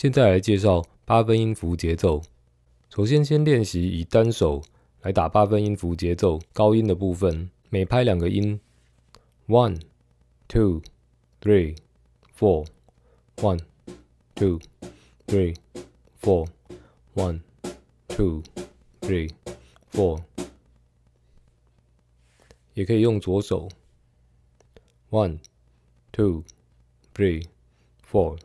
现在来介绍八分音符节奏。首先，先练习以单手来打八分音符节奏高音的部分，每拍两个音，one two three four one two three four one two three four，也可以用左手，one two three four。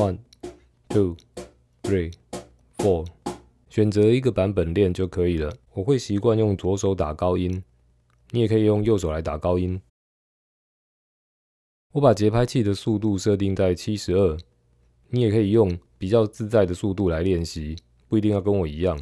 One, two, three, four，选择一个版本练就可以了。我会习惯用左手打高音，你也可以用右手来打高音。我把节拍器的速度设定在七十二，你也可以用比较自在的速度来练习，不一定要跟我一样。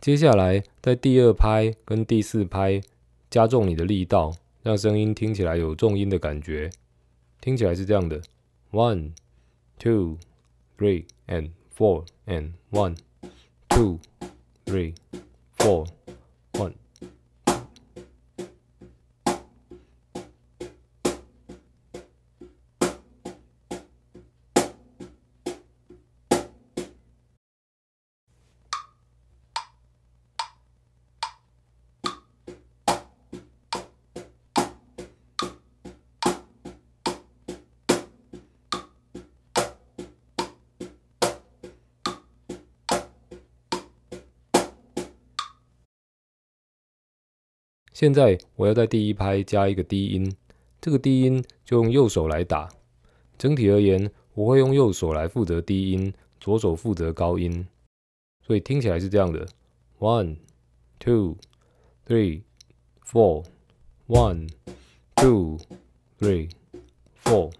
接下来，在第二拍跟第四拍加重你的力道，让声音听起来有重音的感觉。听起来是这样的。：one, two, three, and four, and one, two, three, four, 现在我要在第一拍加一个低音，这个低音就用右手来打。整体而言，我会用右手来负责低音，左手负责高音，所以听起来是这样的：one, two, three, four, one, two, three, four。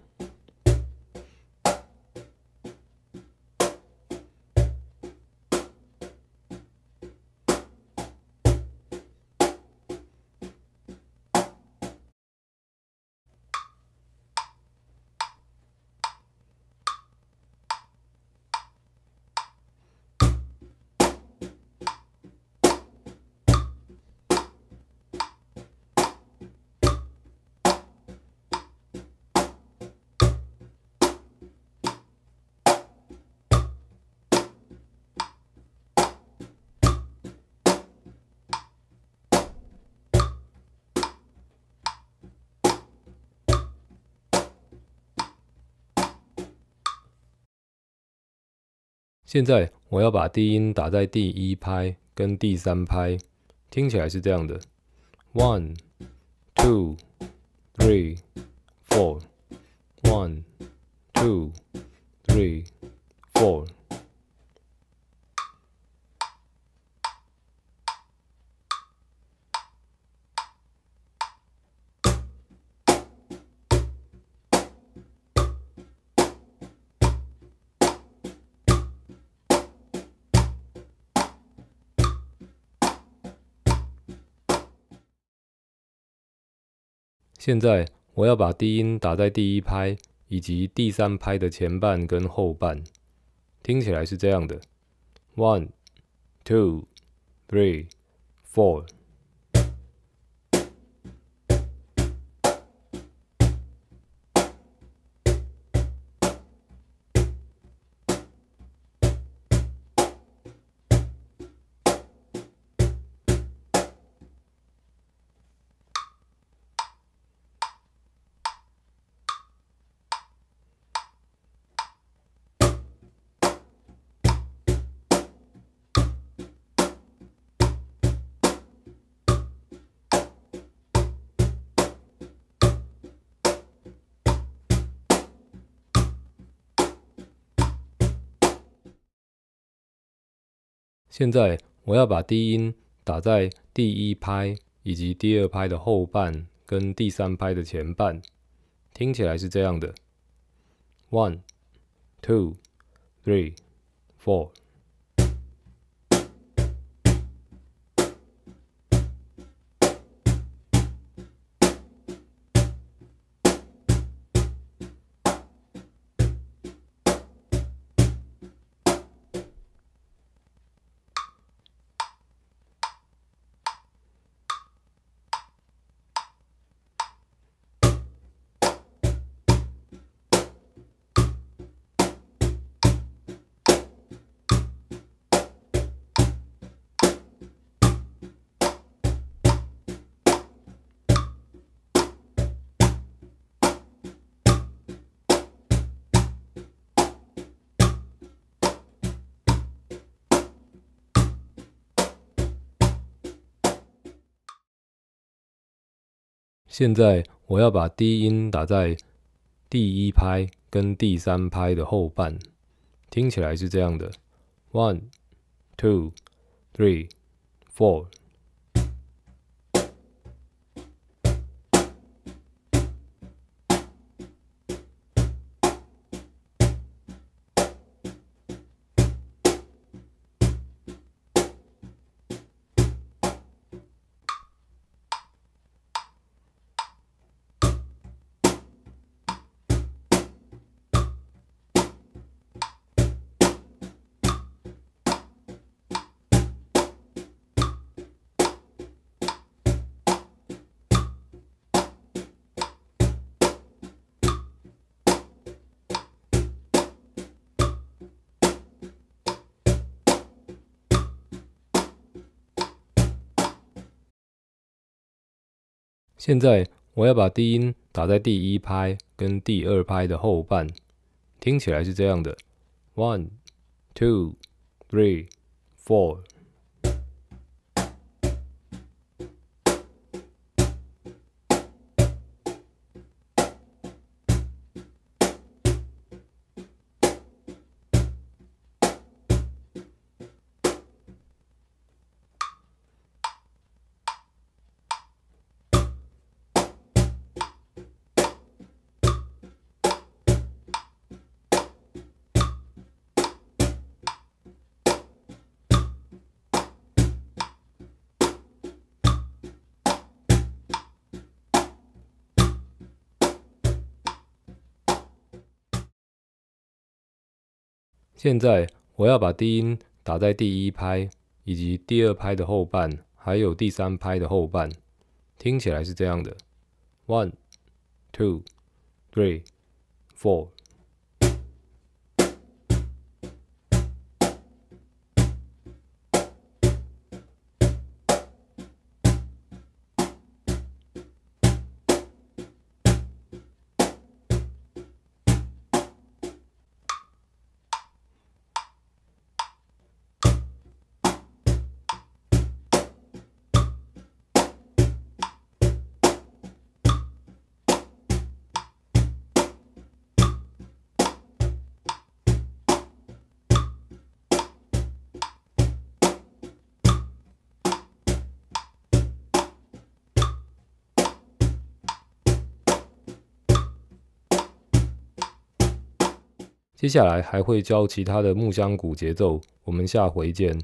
现在我要把低音打在第一拍跟第三拍，听起来是这样的：one, two, three, four, one, two, three, four。现在我要把低音打在第一拍以及第三拍的前半跟后半，听起来是这样的：one, two, three, four。现在我要把低音打在第一拍以及第二拍的后半跟第三拍的前半，听起来是这样的：one, two, three, four。现在我要把低音打在第一拍跟第三拍的后半，听起来是这样的：one, two, three, four。现在我要把低音打在第一拍跟第二拍的后半，听起来是这样的：one, two, three, four。现在我要把低音打在第一拍以及第二拍的后半，还有第三拍的后半，听起来是这样的：one, two, three, four。接下来还会教其他的木箱鼓节奏，我们下回见。